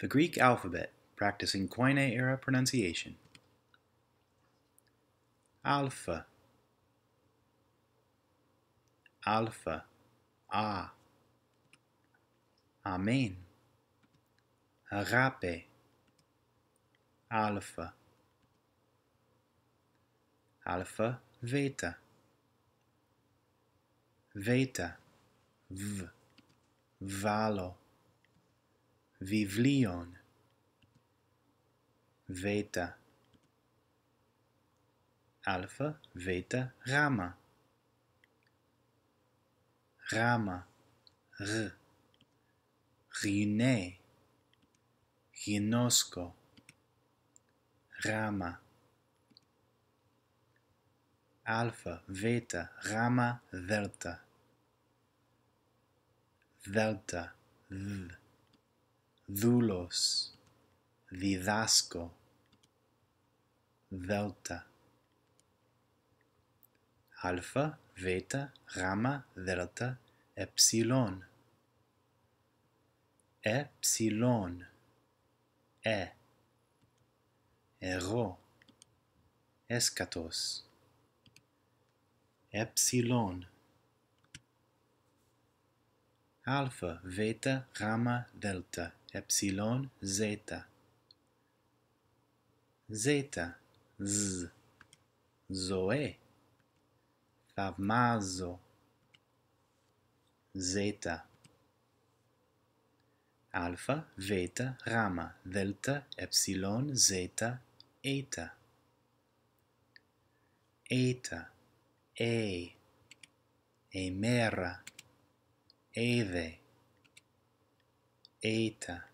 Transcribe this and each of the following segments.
The Greek alphabet, practicing Koine era pronunciation. Alpha, alpha, a, amen, agape, alpha, alpha, veta, veta, v, valo, Vivlion. Veta. Alpha Veta Rama. Rama R. Rine. Ginosco Rama. Alpha Veta Rama Delta. Delta δούλος, διδάσκω, δέλτα. Αλφα, βέτα, γάμα, Δέλτα, Εψιλόν. Εψιλόν. Ε. Εγώ. Έσκατος. Εψιλόν. Αλφα, βέτα, γάμα, Δέλτα. Epsilon zeta. Zeta. Z. Zoe. Thavmazo zeta. Alpha beta gamma delta epsilon zeta eta. Eta. E. Emera. Eve eta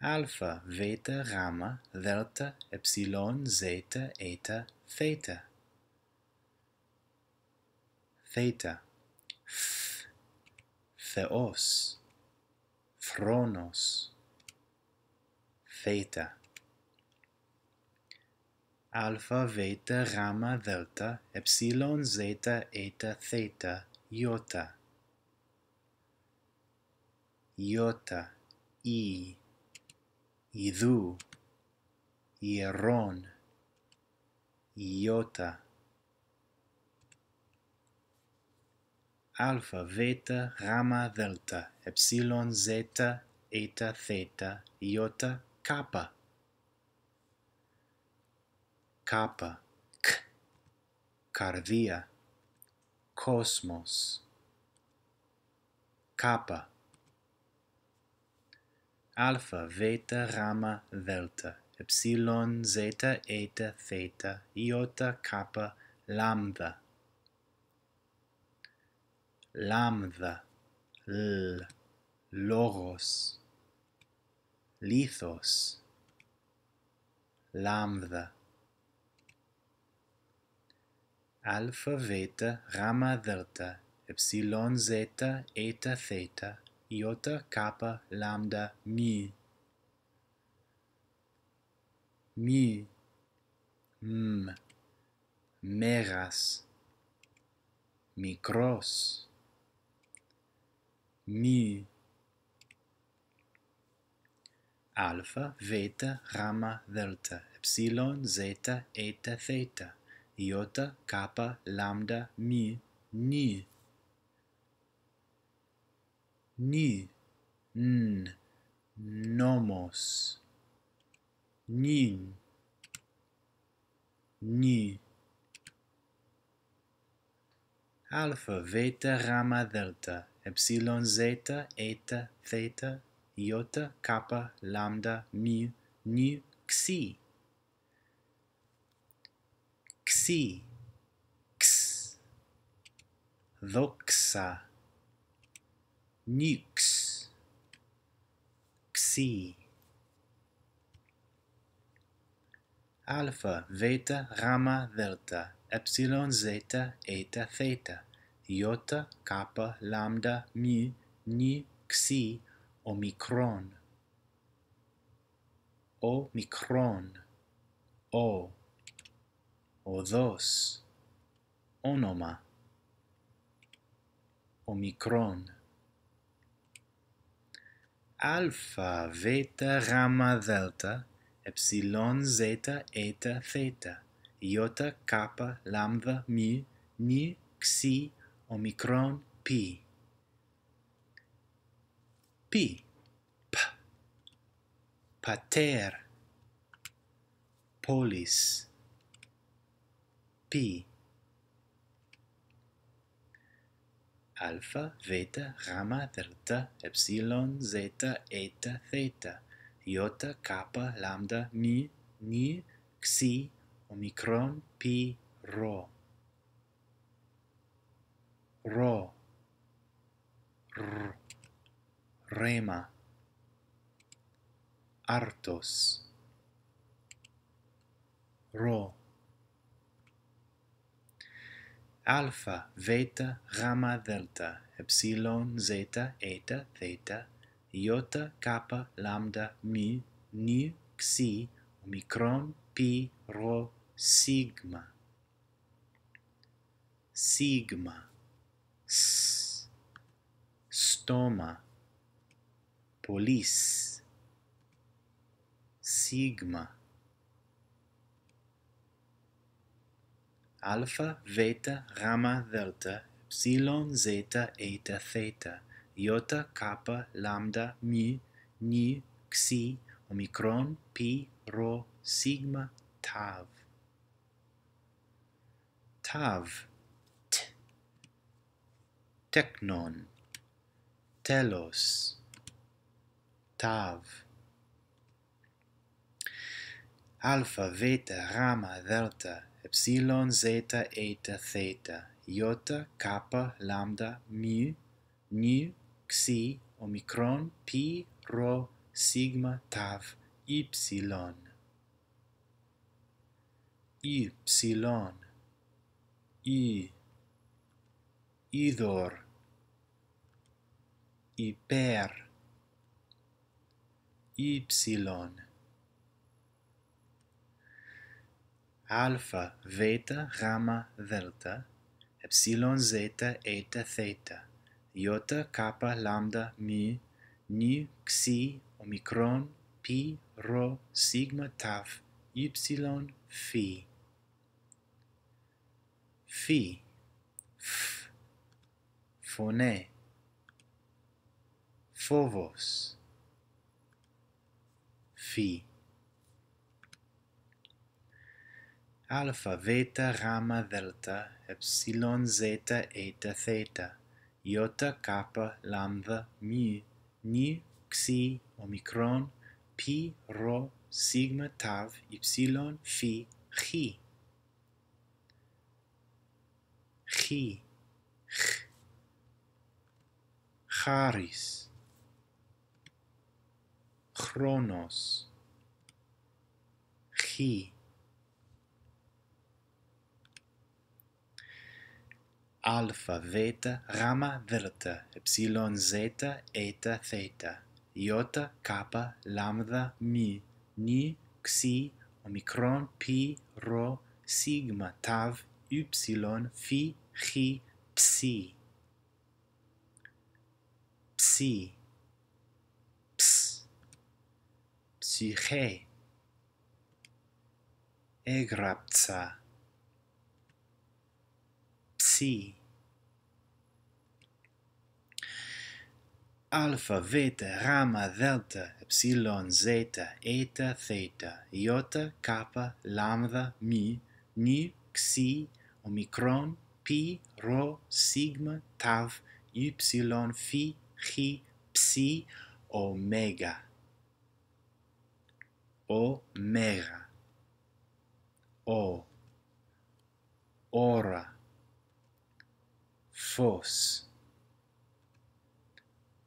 alpha beta gamma delta epsilon zeta eta theta. Theta. Th theos. Phronos theta. Alpha beta gamma delta epsilon zeta eta theta iota Ιώτα, Ι, Ιδού, Ιερών, Ιώτα, Αλφα, Βέτα, Γάμα, Δέλτα, Εψίλον, Ζέτα, Έτα, Θέτα, Ιώτα, Κάπα. Κάπα, Κ, Καρδία, Κόσμος, Κάπα. Alpha beta gamma delta epsilon zeta eta theta iota kappa lambda. Lambda. L. Logos. Lithos. Lambda. Alpha beta gamma delta epsilon zeta eta theta iota kappa lambda mi. Mi. Mm. M megas micros mi. Alpha beta gamma delta epsilon zeta eta theta. Iota kappa lambda mi. Ni ni. N. Nomos. Nin. Ni. Alpha beta gamma delta. Epsilon zeta eta theta iota kappa lambda mu nu xi. Xi. X. Doxa nix xi. Alpha beta gamma delta epsilon zeta eta theta iota kappa lambda mu ni xi omicron. Omicron. O. Odos. Onoma. Omicron alpha, beta, gamma, delta, epsilon, zeta, eta, theta, iota, kappa, lambda, mu, nu, xi, omicron, pi. Pi. P. Pater. Polis. Pi. alfa, veta, gamma, delta, epsilon, zeta, eta, theta, iota, kappa, lambda, mi, ni, xi, omicron, pi, rho. Rho. R. Rema. Artos. Rho. α, β, γ, δ, ε, ζ, ε, θ, ι, κ, λ, μι, νι, ξι, ομικρόν, πι, ρο, σίγμα. Σίγμα. Σ, στόμα. Πολύς. Σίγμα. alpha, beta, gamma, delta, epsilon, zeta, eta, theta, iota, kappa, lambda, mu, nu, xi, omicron, pi, rho, sigma, tav. Tav. T. Technon. Telos. Tav. Alpha, beta, gamma, delta, epsilon, zeta, eta, theta, iota, kappa, lambda, mu, nu, xi, omicron, pi, rho, sigma, tav, ypsilon. Ypsilon. I. Idor. hyper Ypsilon. Alpha beta gamma delta epsilon zeta eta theta iota kappa lambda mu nu xi omicron pi rho sigma tau, ypsilon phi. Phi. F. Phone phobos. Phi alpha, beta, gamma, delta, epsilon, zeta, eta, theta, iota, kappa, lambda, mu, nu, xi, omicron, pi, rho, sigma, tav, ypsilon, phi, chi. Chi. Ch. Charis. Chronos. Chi. α, β, γ, δέλτα, ε, Ζέτα, ε, θέτα, ι, κ, λάμδα, μι, νι, ξι, ομικρόν, πι, ρο, σίγμα, ταβ, υψιλον, φι, Χι, ψι. Ψι. Ψ. Ψυχέ. Έγραψα. Psi alpha beta gamma delta epsilon zeta eta theta iota kappa lambda mu nu xi omicron pi rho sigma tav ypsilon phi chi psi omega. Omega. O. Ora φως.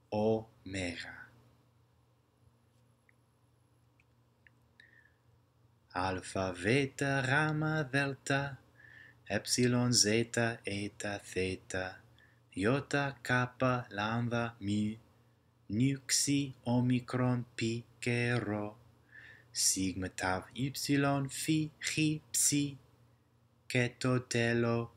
Ωμέγα. Αλφα, βέτα, γάμα, δέλτα, έψιλον, ζέτα, έτα, θέτα, ιώτα, κάπα, λάμδα, μη, νιουξι, όμικρον, πι, καιρό, σίγμα, ταβ, υψιλον, φι, χι, ψι, και το τέλο.